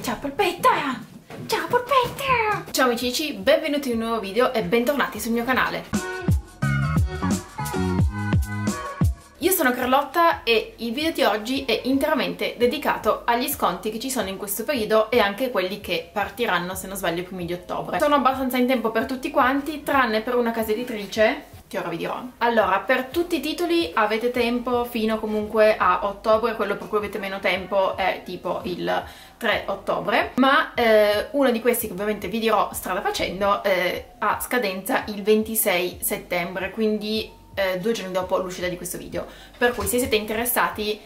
Ciao polpetta! Ciao polpetta! Ciao amici, benvenuti in un nuovo video e bentornati sul mio canale. Io sono Carlotta e il video di oggi è interamente dedicato agli sconti che ci sono in questo periodo e anche quelli che partiranno, se non sbaglio, i primi di ottobre. Sono abbastanza in tempo per tutti quanti, tranne per una casa editrice ora vi dirò. Allora, per tutti i titoli avete tempo fino comunque a ottobre, quello per cui avete meno tempo è tipo il 3 ottobre, ma eh, uno di questi che ovviamente vi dirò strada facendo eh, ha scadenza il 26 settembre, quindi eh, due giorni dopo l'uscita di questo video, per cui se siete interessati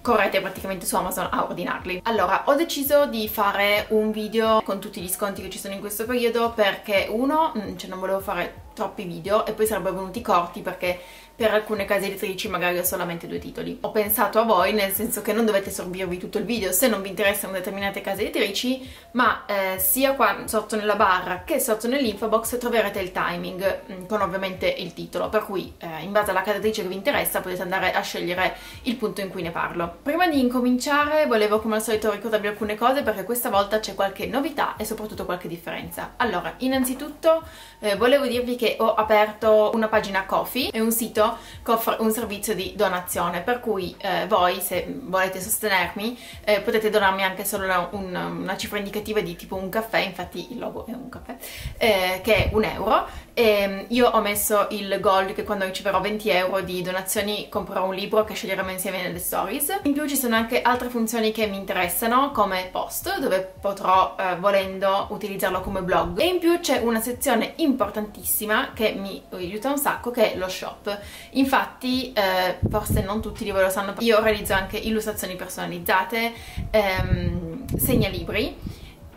correte praticamente su Amazon a ordinarli. Allora, ho deciso di fare un video con tutti gli sconti che ci sono in questo periodo perché uno, mm, cioè non volevo fare troppi video e poi sarebbero venuti corti perché per alcune case editrici magari ho solamente due titoli. Ho pensato a voi nel senso che non dovete sorbirvi tutto il video se non vi interessano determinate case editrici, ma eh, sia qua sotto nella barra che sotto nell'info box troverete il timing mm, con ovviamente il titolo, per cui eh, in base alla casa editrice che vi interessa potete andare a scegliere il punto in cui ne parlo. Prima di incominciare volevo come al solito ricordarvi alcune cose perché questa volta c'è qualche novità e soprattutto qualche differenza. Allora, innanzitutto eh, volevo dirvi che ho aperto una pagina Coffee, è un sito che offre un servizio di donazione, per cui eh, voi se volete sostenermi eh, potete donarmi anche solo una, una, una, cifra indicativa di tipo un caffè, infatti il logo è un caffè, eh, che è un euro. E ehm, io ho messo il gold che quando riceverò 20 euro di donazioni comprerò un libro che sceglieremo insieme nelle stories. In più ci sono anche altre funzioni che mi interessano come post dove potrò eh, volendo utilizzarlo come blog e in più c'è una sezione importantissima che mi aiuta un sacco che è lo shop Infatti, eh, forse non tutti di voi lo sanno, io realizzo anche illustrazioni personalizzate, ehm, segnalibri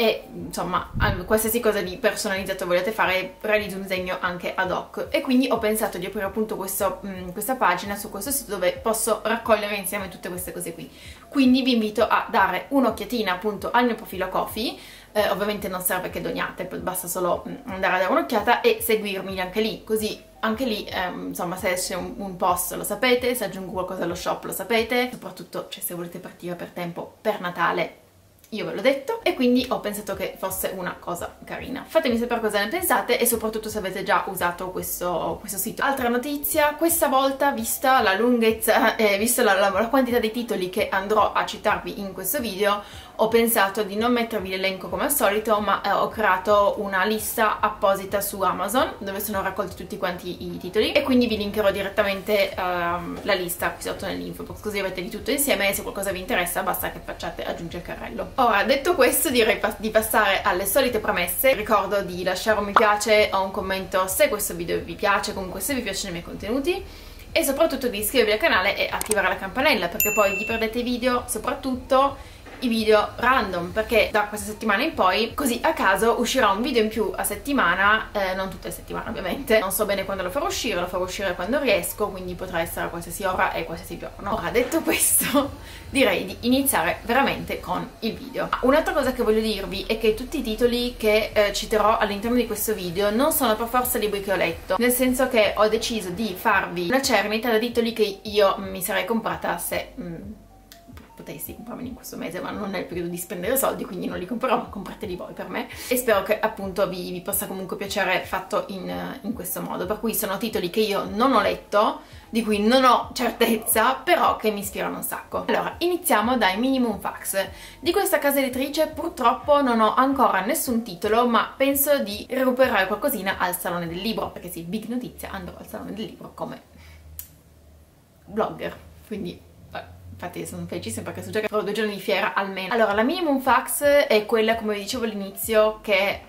e insomma qualsiasi cosa di personalizzato vogliate fare realizzo un disegno anche ad hoc. E quindi ho pensato di aprire appunto questo, mh, mm, questa pagina su questo sito dove posso raccogliere insieme tutte queste cose qui. Quindi vi invito a dare un'occhiatina appunto al mio profilo Kofi eh, ovviamente non serve che doniate basta solo mm, andare a dare un'occhiata e seguirmi anche lì così anche lì ehm, insomma se esce un, un, post lo sapete se aggiungo qualcosa allo shop lo sapete soprattutto cioè, se volete partire per tempo per Natale io ve l'ho detto e quindi ho pensato che fosse una cosa carina. Fatemi sapere cosa ne pensate e soprattutto se avete già usato questo, questo sito. Altra notizia, questa volta vista la lunghezza eh, vista la, la, la quantità di titoli che andrò a citarvi in questo video ho pensato di non mettervi l'elenco come al solito ma eh, ho creato una lista apposita su Amazon dove sono raccolti tutti quanti i titoli e quindi vi linkerò direttamente uh, la lista qui sotto nell'info box così avete di tutto insieme e se qualcosa vi interessa basta che facciate aggiungere il carrello. Ora detto questo direi di passare alle solite premesse, ricordo di lasciare un mi piace o un commento se questo video vi piace, comunque se vi piacciono i miei contenuti. E soprattutto di iscrivervi al canale e attivare la campanella perché poi vi perdete i video soprattutto i video random perché da questa settimana in poi così a caso uscirà un video in più a settimana eh, non tutte le settimane ovviamente. Non so bene quando lo farò uscire lo farò uscire quando riesco quindi potrà essere a qualsiasi ora e qualsiasi giorno. Ora detto questo direi di iniziare veramente con il video. Un'altra cosa che voglio dirvi è che tutti i titoli che eh, citerò all'interno di questo video non sono per forza libri che ho letto nel senso che ho deciso di farvi una cernita da titoli che io mi sarei comprata se... Mm, potessi comprarmeli in questo mese ma non è il periodo di spendere soldi quindi non li comprerò ma comprateli voi per me. E spero che appunto vi, vi possa comunque piacere fatto in, in, questo modo. Per cui sono titoli che io non ho letto di cui non ho certezza però che mi ispirano un sacco. Allora iniziamo dai Minimum Fax di questa casa editrice purtroppo non ho ancora nessun titolo ma penso di recuperare qualcosina al Salone del Libro perché sì, big notizia, andrò al Salone del Libro come blogger quindi infatti sono felicissima perché so già che farò due giorni di fiera almeno. Allora, la minimum fax è quella, come vi dicevo all'inizio, eh,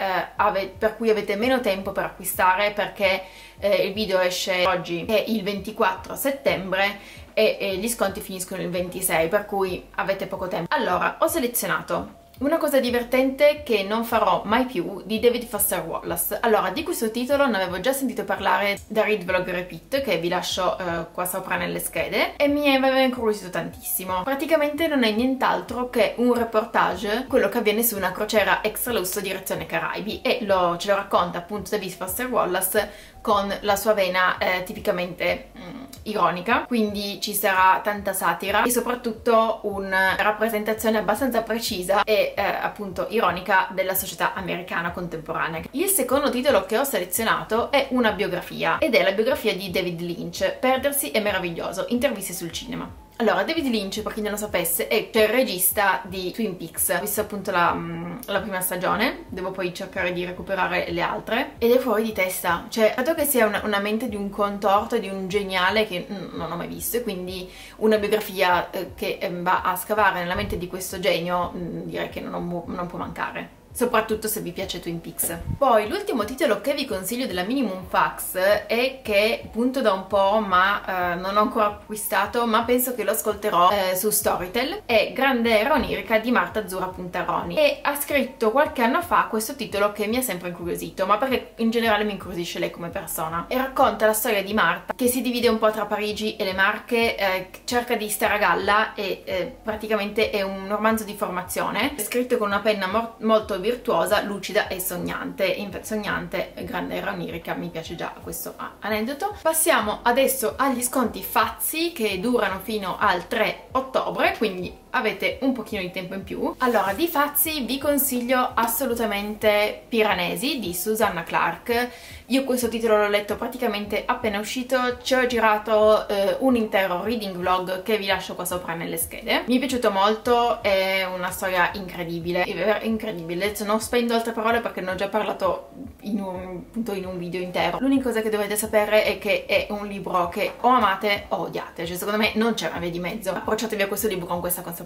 per cui avete meno tempo per acquistare perché eh, il video esce oggi, che è il 24 settembre, e, e gli sconti finiscono il 26, per cui avete poco tempo. Allora, ho selezionato una cosa divertente che non farò mai più di David Foster Wallace. Allora, di questo titolo ne avevo già sentito parlare da Read Vlog Repeat, che vi lascio eh, qua sopra nelle schede, e mi aveva incuriosito tantissimo. Praticamente non è nient'altro che un reportage, quello che avviene su una crociera extra lusso direzione Caraibi, e lo, ce lo racconta appunto David Foster Wallace con la sua vena eh, tipicamente mm, ironica, quindi ci sarà tanta satira e soprattutto una rappresentazione abbastanza precisa e eh, appunto ironica della società americana contemporanea. Il secondo titolo che ho selezionato è una biografia ed è la biografia di David Lynch, Perdersi è meraviglioso, interviste sul cinema. Allora, David Lynch, per chi non lo sapesse, è il regista di Twin Peaks. Ho visto appunto la, mm, la, prima stagione, devo poi cercare di recuperare le altre. Ed è fuori di testa. Cioè, credo che sia una, una mente di un contorto e di un geniale che non ho mai visto. E quindi una biografia eh, che eh, va a scavare nella mente di questo genio, mh, mm, direi che non, non può mancare soprattutto se vi piace Twin Peaks. Poi l'ultimo titolo che vi consiglio della Minimum Fax è che punto da un po' ma eh, non ho ancora acquistato ma penso che lo ascolterò eh, su Storytel è Grande Era Onirica di Marta Azzurra Puntaroni e ha scritto qualche anno fa questo titolo che mi ha sempre incuriosito ma perché in generale mi incuriosisce lei come persona e racconta la storia di Marta che si divide un po' tra Parigi e le Marche eh, cerca di stare a galla e eh, praticamente è un romanzo di formazione scritto con una penna mo molto virtuosa, lucida e sognante. Infatti sognante, grande era onirica, mi piace già questo aneddoto. Passiamo adesso agli sconti Fazzi che durano fino al 3 ottobre, quindi avete un pochino di tempo in più. Allora, di Fazzi vi consiglio assolutamente Piranesi di Susanna Clark. Io questo titolo l'ho letto praticamente appena uscito, ci ho girato eh, un intero reading vlog che vi lascio qua sopra nelle schede. Mi è piaciuto molto, è una storia incredibile, incredibile. Non spendo altre parole perché ne ho già parlato in un, in un video intero. L'unica cosa che dovete sapere è che è un libro che o amate o odiate, cioè secondo me non c'è una via di mezzo. Approcciatevi a questo libro con questa consapevolezza.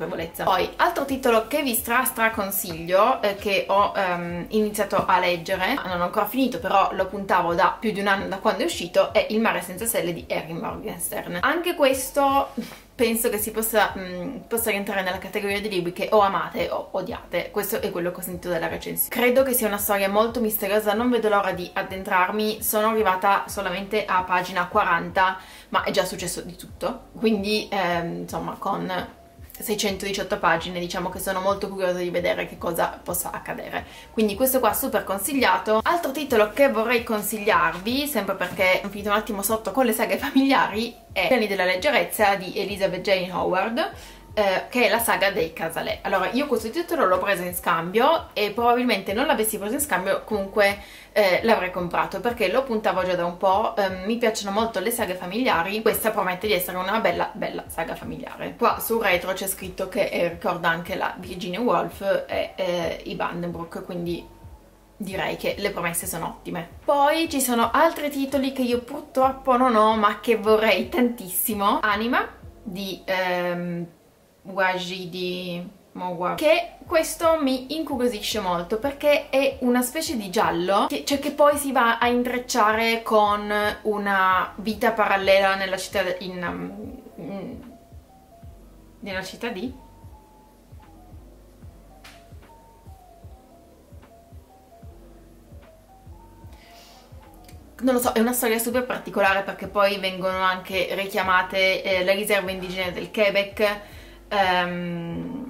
Poi, altro titolo che vi stra stra eh, che ho um, iniziato a leggere, non ho ancora finito però l'ho puntavo da più di un anno da quando è uscito, è Il mare senza selle di Harry Morgenstern. Anche questo penso che si possa, mh, possa, rientrare nella categoria di libri che o amate o odiate. Questo è quello che ho sentito dalla recensione. Credo che sia una storia molto misteriosa, non vedo l'ora di addentrarmi. Sono arrivata solamente a pagina 40, ma è già successo di tutto. Quindi, ehm, insomma, con 618 pagine, diciamo che sono molto curiosa di vedere che cosa possa accadere. Quindi questo qua super consigliato. Altro titolo che vorrei consigliarvi, sempre perché ho finito un attimo sotto con le saghe familiari, è Piani della leggerezza di Elizabeth Jane Howard eh, che è la saga dei Casalè. Allora, io questo titolo l'ho preso in scambio e probabilmente non l'avessi preso in scambio comunque eh, l'avrei comprato perché lo puntavo già da un po', eh, mi piacciono molto le saghe familiari, questa promette di essere una bella bella saga familiare. Qua sul retro c'è scritto che eh, ricorda anche la Virginia Woolf e eh, i Vandenbroek, quindi direi che le promesse sono ottime. Poi ci sono altri titoli che io purtroppo non ho ma che vorrei tantissimo. Anima di... Ehm, Wajidi Mowa che questo mi incuriosisce molto perché è una specie di giallo che, cioè che poi si va a intrecciare con una vita parallela nella città in, um, in nella città di? Non lo so, è una storia super particolare perché poi vengono anche richiamate eh, le riserve indigene del Quebec Um,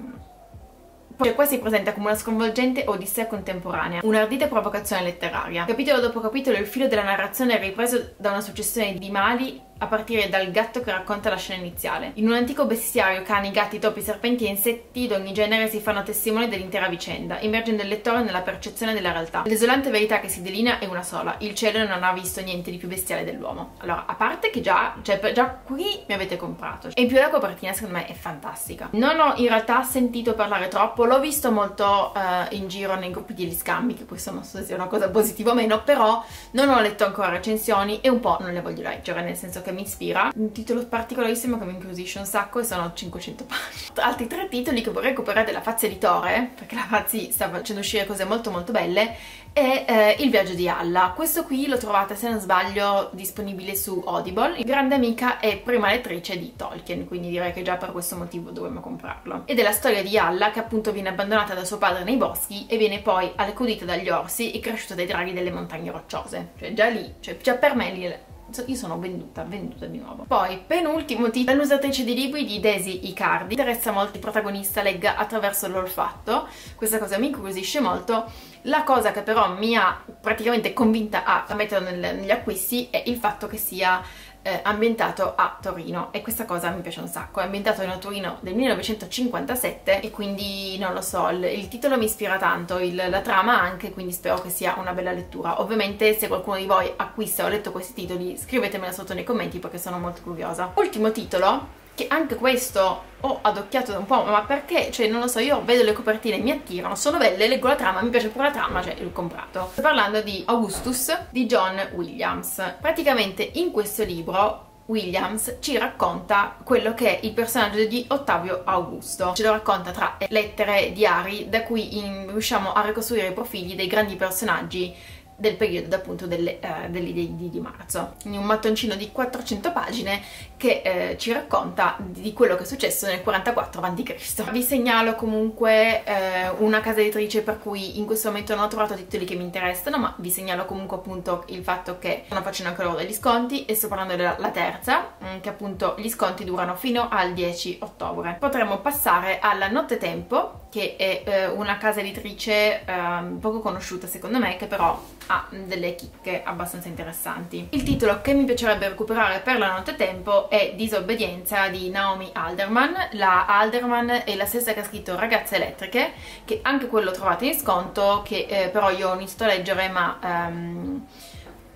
cioè qua si presenta come una sconvolgente odissea contemporanea, un'ardita provocazione letteraria. Capitolo dopo capitolo il filo della narrazione è ripreso da una successione di mali a partire dal gatto che racconta la scena iniziale. In un antico bestiario cani, gatti, topi, serpenti e insetti d'ogni genere si fanno testimone dell'intera vicenda, immergendo il lettore nella percezione della realtà. L'esolante verità che si delinea è una sola, il cielo non ha visto niente di più bestiale dell'uomo. Allora, a parte che già, cioè già qui mi avete comprato, e in più la copertina secondo me è fantastica. Non ho in realtà sentito parlare troppo, l'ho visto molto uh, in giro nei gruppi degli scambi, che questo non so se sia una cosa positiva o meno, però non ho letto ancora recensioni e un po' non le voglio leggere, nel senso che mi ispira. Un titolo particolarissimo che mi incuriosisce un sacco e sono 500 pagine. Altri tre titoli che vorrei recuperare della Fazzi Editore, perché la Fazzi sta facendo uscire cose molto molto belle, è eh, Il viaggio di Alla. Questo qui lo trovate, se non sbaglio, disponibile su Audible. Grande amica e prima lettrice di Tolkien, quindi direi che già per questo motivo dovremmo comprarlo. Ed è la storia di Alla che appunto viene abbandonata da suo padre nei boschi e viene poi accudita dagli orsi e cresciuta dai draghi delle montagne rocciose. Cioè già lì, cioè già per me lì io sono venduta, venduta di nuovo. Poi, penultimo titolo, l'usatrice di libri di Daisy Icardi. Interessa molto il protagonista legga attraverso l'olfatto, questa cosa mi incuriosisce molto. La cosa che però mi ha praticamente convinta a, metterlo negli acquisti è il fatto che sia eh, ambientato a Torino e questa cosa mi piace un sacco, è ambientato in Torino del 1957 e quindi non lo so, il, il titolo mi ispira tanto, il, la trama anche, quindi spero che sia una bella lettura. Ovviamente se qualcuno di voi acquista o ha letto questi titoli scrivetemela sotto nei commenti perché sono molto curiosa. Ultimo titolo che anche questo ho adocchiato da un po', ma perché? Cioè, non lo so, io vedo le copertine, mi attirano, sono belle, leggo la trama, mi piace pure la trama, cioè l'ho comprato. Sto parlando di Augustus di John Williams. Praticamente in questo libro Williams ci racconta quello che è il personaggio di Ottavio Augusto. Ce lo racconta tra lettere, diari, da cui in, riusciamo a ricostruire i profili dei grandi personaggi del periodo appunto delle, uh, dell'idea di, di, marzo. In un mattoncino di 400 pagine che eh, ci racconta di quello che è successo nel 44 a.C. Vi segnalo comunque eh, una casa editrice per cui in questo momento non ho trovato titoli che mi interessano, ma vi segnalo comunque appunto il fatto che stanno facendo anche loro degli sconti e sto parlando della terza, mm, che appunto gli sconti durano fino al 10 ottobre. Potremmo passare alla Notte Tempo, che è eh, una casa editrice ehm, poco conosciuta secondo me, che però ha delle chicche abbastanza interessanti. Il titolo che mi piacerebbe recuperare per la notte tempo è Disobbedienza di Naomi Alderman. La Alderman è la stessa che ha scritto Ragazze Elettriche, che anche quello trovate in sconto, che eh, però io ho iniziato a leggere ma um,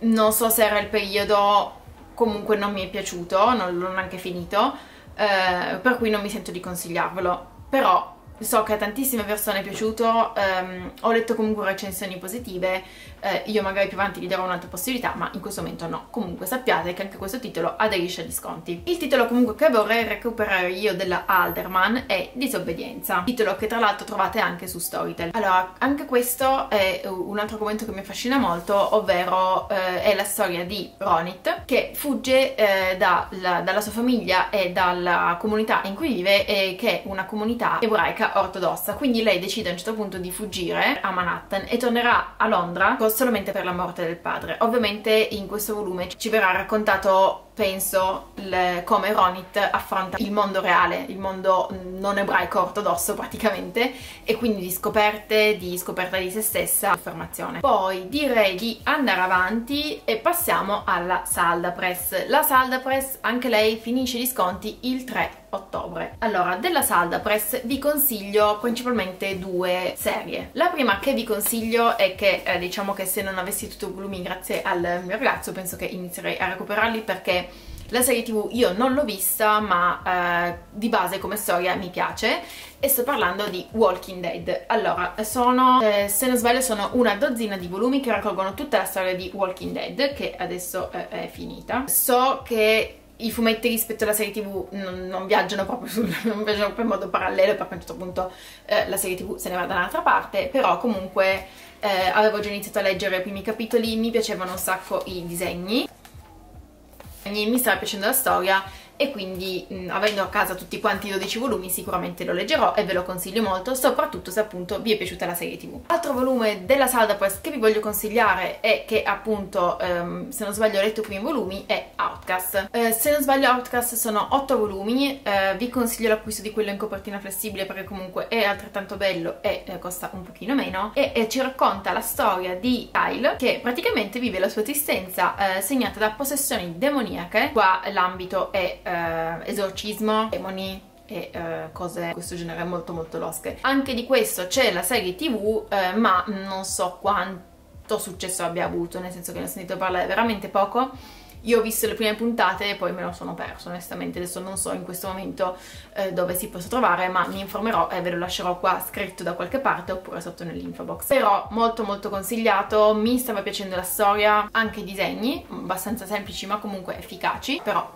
non so se era il periodo, comunque non mi è piaciuto, non l'ho neanche finito, eh, per cui non mi sento di consigliarvelo. Però so che a tantissime persone è piaciuto, um, ho letto comunque recensioni positive, eh, io magari più avanti gli darò un'altra possibilità, ma in questo momento no. Comunque sappiate che anche questo titolo aderisce agli sconti. Il titolo comunque che vorrei recuperare io della Alderman è Disobbedienza, titolo che tra l'altro trovate anche su Storytel. Allora, anche questo è un altro argomento che mi affascina molto, ovvero eh, è la storia di Ronit, che fugge eh, dalla, dalla sua famiglia e dalla comunità in cui vive, che è una comunità ebraica ortodossa. Quindi lei decide a un certo punto di fuggire a Manhattan e tornerà a Londra solamente per la morte del padre. Ovviamente in questo volume ci verrà raccontato penso, le, come Ronit affronta il mondo reale, il mondo non ebraico ortodosso praticamente, e quindi di scoperte, di scoperta di se stessa, affermazione. Poi direi di andare avanti e passiamo alla Salda Press. La Salda Press, anche lei finisce gli sconti il 3 ottobre. Allora, della Salda Press vi consiglio principalmente due serie. La prima che vi consiglio è che, eh, diciamo che se non avessi tutti i volumi grazie al mio ragazzo, penso che inizierei a recuperarli perché la serie tv io non l'ho vista ma eh, di base come storia mi piace e sto parlando di Walking Dead. Allora, sono, eh, se non sbaglio sono una dozzina di volumi che raccolgono tutta la storia di Walking Dead che adesso eh, è finita. So che i fumetti rispetto alla serie tv non, non viaggiano proprio sul, non viaggiano in modo parallelo perché a un certo punto eh, la serie tv se ne va da un'altra parte però comunque eh, avevo già iniziato a leggere i primi capitoli mi piacevano un sacco i disegni mi stava piacendo la storia e quindi mh, avendo a casa tutti quanti i 12 volumi sicuramente lo leggerò e ve lo consiglio molto, soprattutto se appunto vi è piaciuta la serie tv. Altro volume della Salda Press che vi voglio consigliare e che appunto, ehm, se non sbaglio ho letto i primi volumi, è Outcast. Eh, se non sbaglio Outcast sono 8 volumi, eh, vi consiglio l'acquisto di quello in copertina flessibile perché comunque è altrettanto bello e eh, costa un pochino meno e ci racconta la storia di Kyle che praticamente vive la sua esistenza eh, segnata da possessioni demoniache, qua l'ambito è eh, esorcismo, demoni e eh, cose di questo genere molto molto losche. Anche di questo c'è la serie tv, eh, ma non so quanto successo abbia avuto, nel senso che ne ho sentito parlare veramente poco. Io ho visto le prime puntate e poi me lo sono perso, onestamente. Adesso non so in questo momento eh, dove si possa trovare, ma mi informerò e ve lo lascerò qua scritto da qualche parte oppure sotto nell'info box. Però molto molto consigliato, mi stava piacendo la storia, anche i disegni, abbastanza semplici ma comunque efficaci, però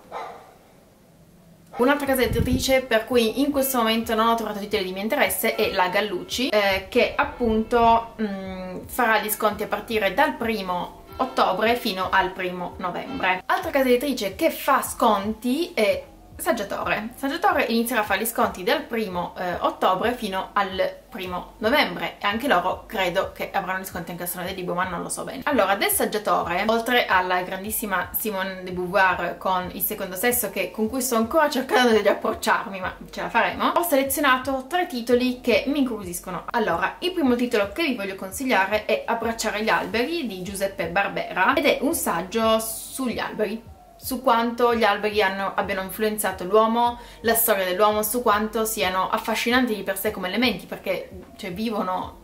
Un'altra casa editrice per cui in questo momento non ho trovato titoli di mio interesse è la Gallucci, eh, che appunto mh, mm, farà gli sconti a partire dal primo ottobre fino al primo novembre. Altra casa editrice che fa sconti è Saggiatore. Saggiatore inizierà a fare gli sconti dal primo eh, ottobre fino al primo novembre e anche loro credo che avranno gli sconti anche al Salone del Libro ma non lo so bene. Allora, del Saggiatore, oltre alla grandissima Simone de Beauvoir con Il secondo sesso che, con cui sto ancora cercando di approcciarmi ma ce la faremo, ho selezionato tre titoli che mi incuriosiscono. Allora, il primo titolo che vi voglio consigliare è Abbracciare gli alberi di Giuseppe Barbera ed è un saggio sugli alberi su quanto gli alberi hanno, abbiano influenzato l'uomo, la storia dell'uomo, su quanto siano affascinanti di per sé come elementi, perché cioè, vivono,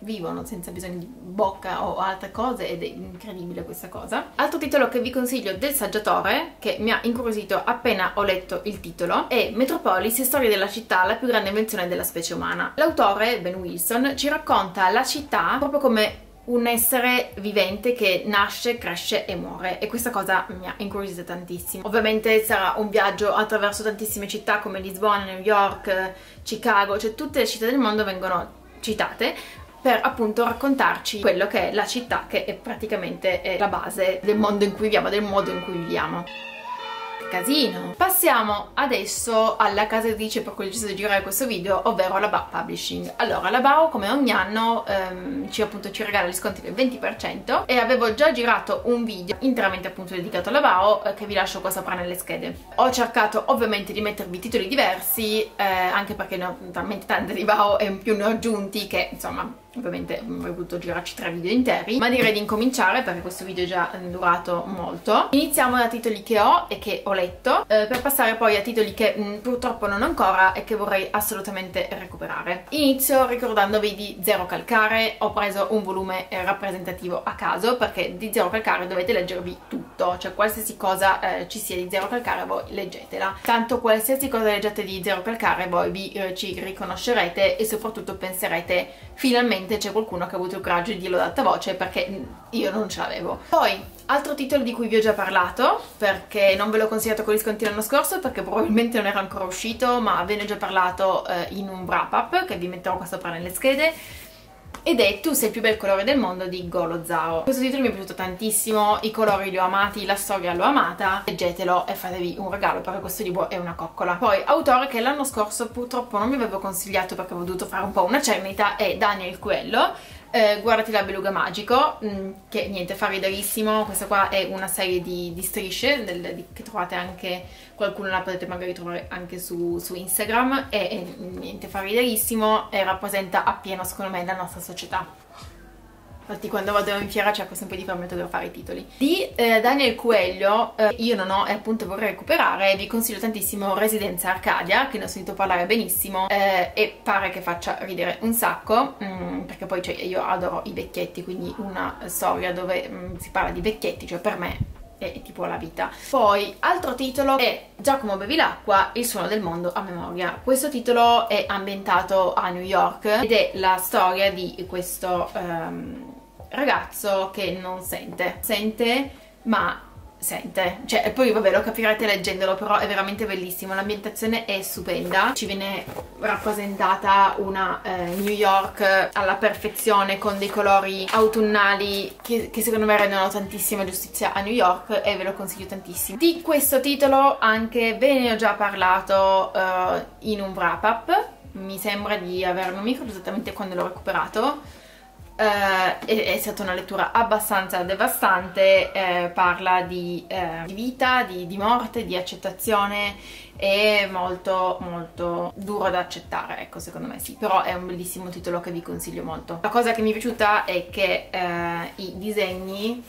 vivono senza bisogno di bocca o altre cose ed è incredibile questa cosa. Altro titolo che vi consiglio del saggiatore, che mi ha incuriosito appena ho letto il titolo, è Metropolis, storia della città, la più grande invenzione della specie umana. L'autore, Ben Wilson, ci racconta la città proprio come un essere vivente che nasce, cresce e muore e questa cosa mi ha incuriosito tantissimo. Ovviamente sarà un viaggio attraverso tantissime città come Lisbona, New York, Chicago, cioè tutte le città del mondo vengono citate per appunto raccontarci quello che è la città che è praticamente è la base del mondo in cui viviamo, del modo in cui viviamo casino. Passiamo adesso alla casa editrice per cui ho deciso di girare questo video, ovvero la Bao Publishing. Allora, la Bao come ogni anno ehm, ci, appunto, ci regala gli sconti del 20% e avevo già girato un video interamente appunto dedicato alla Bao eh, che vi lascio qua sopra nelle schede. Ho cercato ovviamente di mettervi titoli diversi, eh, anche perché ne ho talmente tante di Bao e in più ne ho aggiunti che insomma ovviamente avrei potuto girarci tre video interi ma direi di incominciare perché questo video è già durato molto. Iniziamo da titoli che ho e che ho letto eh, per passare poi a titoli che mh, mm, purtroppo non ho ancora e che vorrei assolutamente recuperare. Inizio ricordandovi di Zero Calcare. Ho preso un volume eh, rappresentativo a caso perché di Zero Calcare dovete leggervi tutto. Cioè qualsiasi cosa eh, ci sia di Zero Calcare voi leggetela. Tanto qualsiasi cosa leggete di Zero Calcare voi vi eh, ci riconoscerete e soprattutto penserete finalmente finalmente c'è qualcuno che ha avuto il coraggio di dirlo ad alta voce perché io non ce l'avevo. Poi, altro titolo di cui vi ho già parlato, perché non ve l'ho consigliato con gli sconti l'anno scorso, perché probabilmente non era ancora uscito, ma ve ne ho già parlato eh, in un wrap up, che vi metterò qua sopra nelle schede, ed è Tu sei il più bel colore del mondo di Golo Zhao. Questo titolo mi è piaciuto tantissimo, i colori li ho amati, la storia l'ho amata, leggetelo e fatevi un regalo perché questo libro è una coccola. Poi, autore che l'anno scorso purtroppo non mi avevo consigliato perché avevo dovuto fare un po' una cernita è Daniel Quello eh, guardati la beluga magico mm, che niente fa riderissimo. Questa qua è una serie di, di strisce del, di, che trovate anche qualcuno la potete magari trovare anche su, su Instagram e, e niente fa riderissimo e rappresenta appieno secondo me la nostra società Infatti quando vado in fiera cerco sempre di farmi autografare i titoli. Di eh, Daniel Coelho eh, io non ho e appunto vorrei recuperare, vi consiglio tantissimo Residenza Arcadia, che ne ho sentito parlare benissimo eh, e pare che faccia ridere un sacco, mm, perché poi cioè, io adoro i vecchietti, quindi una storia dove mm, si parla di vecchietti, cioè per me è tipo la vita. Poi, altro titolo è Giacomo bevi l'acqua, il suono del mondo a memoria. Questo titolo è ambientato a New York ed è la storia di questo um, ragazzo che non sente. Sente, ma sente, cioè poi vabbè lo capirete leggendolo però è veramente bellissimo, l'ambientazione è stupenda, ci viene rappresentata una eh, New York alla perfezione con dei colori autunnali che, che, secondo me rendono tantissima giustizia a New York e ve lo consiglio tantissimo. Di questo titolo anche ve ne ho già parlato uh, in un wrap up, mi sembra di aver, non mi esattamente quando l'ho recuperato, Uh, è, è, stata una lettura abbastanza devastante, uh, parla di, uh, di vita, di, di, morte, di accettazione, è molto molto duro da accettare, ecco secondo me sì, però è un bellissimo titolo che vi consiglio molto. La cosa che mi è piaciuta è che i disegni,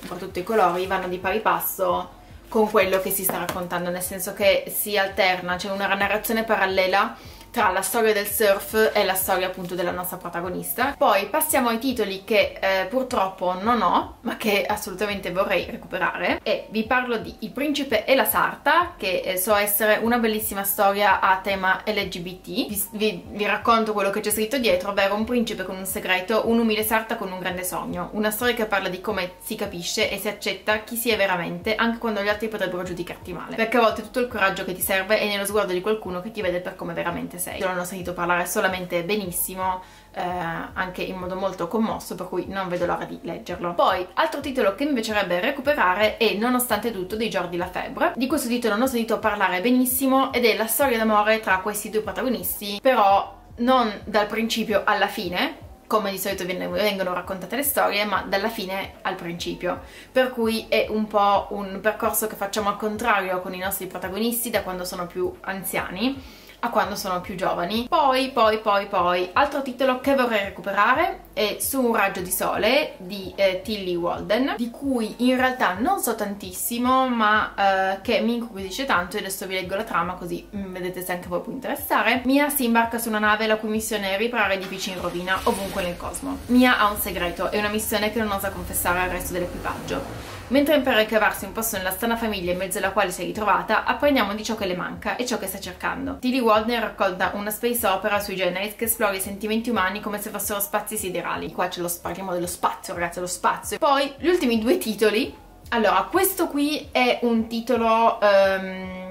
soprattutto i colori, vanno di pari passo con quello che si sta raccontando, nel senso che si alterna, c'è una narrazione parallela tra la storia del surf e la storia appunto della nostra protagonista. Poi passiamo ai titoli che eh, purtroppo non ho, ma che assolutamente vorrei recuperare e vi parlo di Il principe e la sarta, che eh, so essere una bellissima storia a tema LGBT. Vi, vi, vi racconto quello che c'è scritto dietro, ovvero un principe con un segreto, un'umile sarta con un grande sogno. Una storia che parla di come si capisce e si accetta chi si è veramente, anche quando gli altri potrebbero giudicarti male. Perché a volte tutto il coraggio che ti serve è nello sguardo di qualcuno che ti vede per come veramente sei 2006. Non ho sentito parlare solamente benissimo, eh, anche in modo molto commosso, per cui non vedo l'ora di leggerlo. Poi, altro titolo che mi piacerebbe recuperare è Nonostante tutto di Jordi Lafebvre. Di questo titolo non ho sentito parlare benissimo ed è la storia d'amore tra questi due protagonisti, però non dal principio alla fine, come di solito vengono raccontate le storie, ma dalla fine al principio. Per cui è un po' un percorso che facciamo al contrario con i nostri protagonisti da quando sono più anziani a quando sono più giovani. Poi, poi, poi, poi, altro titolo che vorrei recuperare è Su un raggio di sole di eh, Tilly Walden, di cui in realtà non so tantissimo, ma eh, che mi incuriosisce tanto e adesso vi leggo la trama così mm, vedete se anche voi può interessare. Mia si imbarca su una nave la cui missione è riparare edifici in rovina ovunque nel cosmo. Mia ha un segreto e una missione che non osa confessare al resto dell'equipaggio. Mentre impara a cavarsi un posto nella strana famiglia in mezzo alla quale si è ritrovata, apprendiamo di ciò che le manca e ciò che sta cercando. Tilly Waldner racconta una space opera sui generi che esplora i sentimenti umani come se fossero spazi siderali. Qua ce lo parliamo dello spazio, ragazzi, lo spazio. Poi, gli ultimi due titoli. Allora, questo qui è un titolo... Um,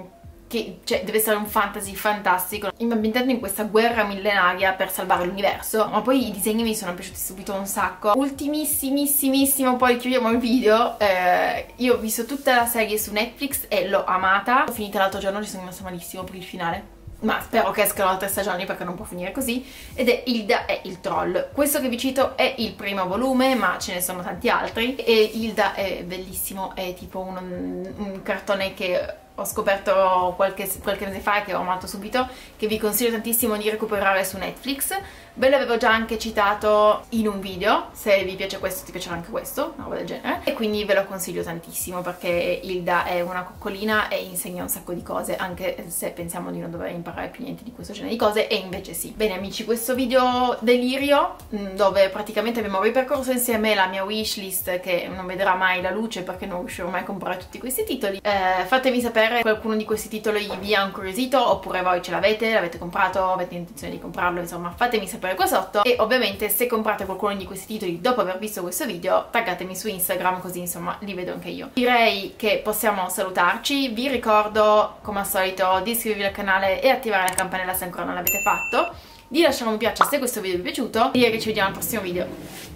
che cioè, deve essere un fantasy fantastico, ambientato in questa guerra millenaria per salvare l'universo, ma poi i disegni mi sono piaciuti subito un sacco. Ultimissimissimo, poi chiudiamo il video, eh, io ho visto tutta la serie su Netflix e l'ho amata, ho finita l'altro giorno, ci sono rimasta malissimo per il finale. Ma spero che escano altre stagioni perché non può finire così, ed è Hilda e il Troll. Questo che vi cito è il primo volume, ma ce ne sono tanti altri, e Hilda è bellissimo, è tipo un, un cartone che ho scoperto qualche, qualche, mese fa che ho amato subito, che vi consiglio tantissimo di recuperare su Netflix. Ve l'avevo già anche citato in un video, se vi piace questo ti piacerà anche questo, una roba del genere. E quindi ve lo consiglio tantissimo perché Hilda è una coccolina e insegna un sacco di cose, anche se pensiamo di non dover imparare più niente di questo genere di cose, e invece sì. Bene amici, questo video delirio, mm, dove praticamente abbiamo ripercorso insieme la mia wishlist che non vedrà mai la luce perché non riuscirò mai a comprare tutti questi titoli, eh, fatemi sapere qualcuno di questi titoli vi ha incuriosito oppure voi ce l'avete, l'avete comprato, avete intenzione di comprarlo, insomma fatemi sapere qua sotto e ovviamente se comprate qualcuno di questi titoli dopo aver visto questo video taggatemi su Instagram così insomma li vedo anche io. Direi che possiamo salutarci, vi ricordo come al solito di iscrivervi al canale e attivare la campanella se ancora non l'avete fatto, di lasciare un mi piace se questo video vi è piaciuto e direi ci vediamo al prossimo video.